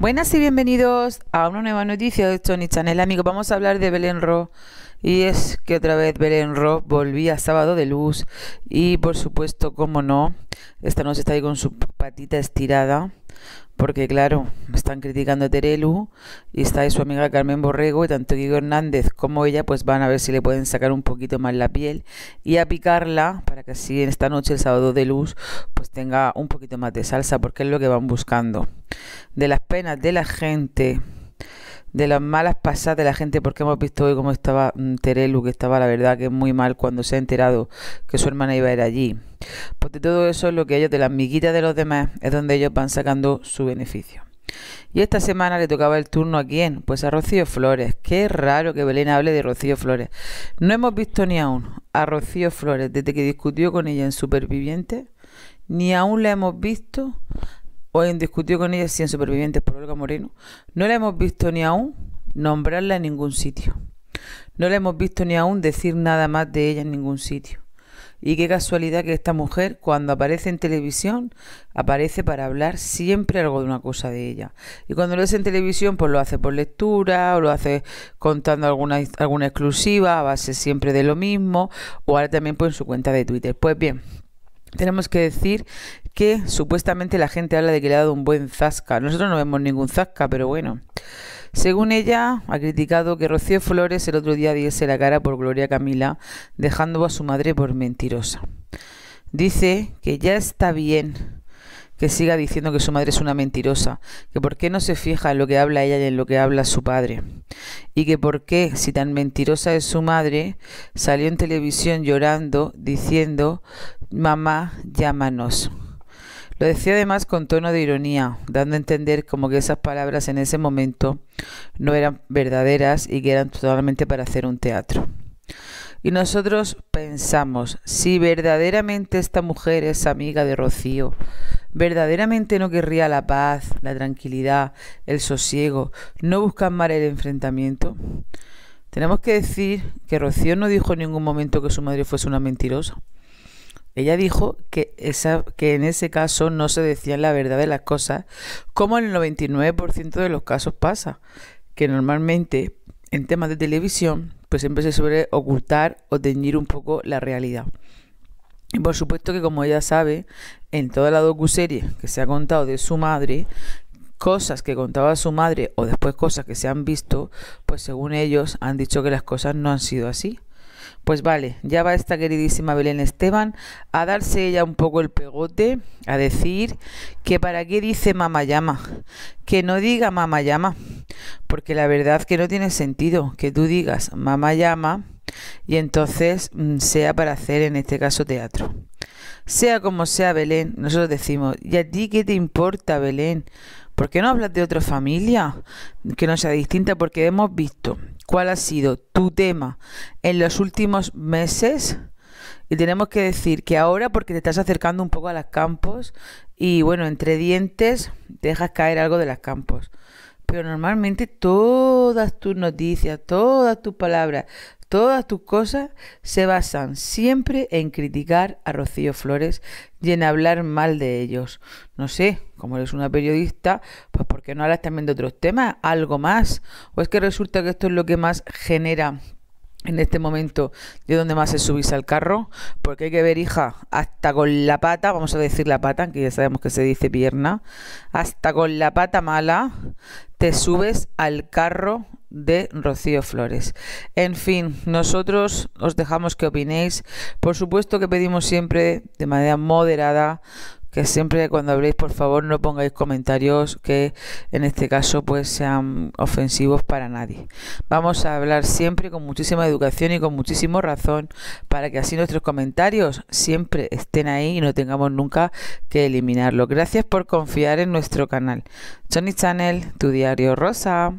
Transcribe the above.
Buenas y bienvenidos a una nueva noticia de Tony Channel. Amigos, vamos a hablar de Belén Ro. Y es que otra vez Belén Ro volvía sábado de luz. Y por supuesto, como no, esta noche está ahí con su patita estirada. Porque claro, están criticando a Terelu y está su amiga Carmen Borrego y tanto Guido Hernández como ella pues van a ver si le pueden sacar un poquito más la piel y a picarla para que así en esta noche el sábado de luz pues tenga un poquito más de salsa porque es lo que van buscando. De las penas de la gente de las malas pasadas de la gente, porque hemos visto hoy cómo estaba mm, Terelu, que estaba la verdad que muy mal cuando se ha enterado que su hermana iba a ir allí. Pues de todo eso es lo que ellos, de las miguitas de los demás, es donde ellos van sacando su beneficio. Y esta semana le tocaba el turno a quién? Pues a Rocío Flores. Qué raro que Belén hable de Rocío Flores. No hemos visto ni aún a Rocío Flores desde que discutió con ella en Superviviente, ni aún la hemos visto o en discutió con ella 100 supervivientes por Olga Moreno, no la hemos visto ni aún nombrarla en ningún sitio. No la hemos visto ni aún decir nada más de ella en ningún sitio. Y qué casualidad que esta mujer, cuando aparece en televisión, aparece para hablar siempre algo de una cosa de ella. Y cuando lo hace en televisión, pues lo hace por lectura, o lo hace contando alguna, alguna exclusiva, a base siempre de lo mismo, o ahora también pues en su cuenta de Twitter. Pues bien, tenemos que decir que supuestamente la gente habla de que le ha dado un buen zasca. Nosotros no vemos ningún zasca, pero bueno. Según ella, ha criticado que Rocío Flores el otro día diese la cara por Gloria Camila, dejando a su madre por mentirosa. Dice que ya está bien que siga diciendo que su madre es una mentirosa, que por qué no se fija en lo que habla ella y en lo que habla su padre, y que por qué, si tan mentirosa es su madre, salió en televisión llorando, diciendo, mamá, llámanos. Lo decía además con tono de ironía, dando a entender como que esas palabras en ese momento no eran verdaderas y que eran totalmente para hacer un teatro. Y nosotros pensamos, si verdaderamente esta mujer es amiga de Rocío, verdaderamente no querría la paz, la tranquilidad, el sosiego, no busca más el enfrentamiento. Tenemos que decir que Rocío no dijo en ningún momento que su madre fuese una mentirosa. Ella dijo que, esa, que en ese caso no se decían la verdad de las cosas, como en el 99% de los casos pasa, que normalmente en temas de televisión pues siempre se suele ocultar o teñir un poco la realidad. Y por supuesto que como ella sabe, en toda la docuserie que se ha contado de su madre, cosas que contaba su madre o después cosas que se han visto, pues según ellos han dicho que las cosas no han sido así. Pues vale, ya va esta queridísima Belén Esteban a darse ella un poco el pegote, a decir que para qué dice mamá llama, que no diga mamá llama, porque la verdad que no tiene sentido que tú digas mamá llama y entonces mm, sea para hacer en este caso teatro. Sea como sea Belén, nosotros decimos, ¿y a ti qué te importa Belén? ¿Por qué no hablas de otra familia que no sea distinta? Porque hemos visto cuál ha sido tu tema en los últimos meses y tenemos que decir que ahora porque te estás acercando un poco a las campos y bueno, entre dientes dejas caer algo de las campos. Pero normalmente todas tus noticias, todas tus palabras, todas tus cosas se basan siempre en criticar a Rocío Flores y en hablar mal de ellos. No sé, como eres una periodista, pues ¿por qué no hablas también de otros temas? ¿Algo más? ¿O es que resulta que esto es lo que más genera en este momento de donde más se subís al carro, porque hay que ver, hija, hasta con la pata, vamos a decir la pata, que ya sabemos que se dice pierna, hasta con la pata mala te subes al carro de Rocío Flores. En fin, nosotros os dejamos que opinéis. Por supuesto que pedimos siempre de manera moderada que siempre cuando habléis por favor no pongáis comentarios que en este caso pues sean ofensivos para nadie. Vamos a hablar siempre con muchísima educación y con muchísima razón para que así nuestros comentarios siempre estén ahí y no tengamos nunca que eliminarlo. Gracias por confiar en nuestro canal. Johnny Channel, tu diario rosa.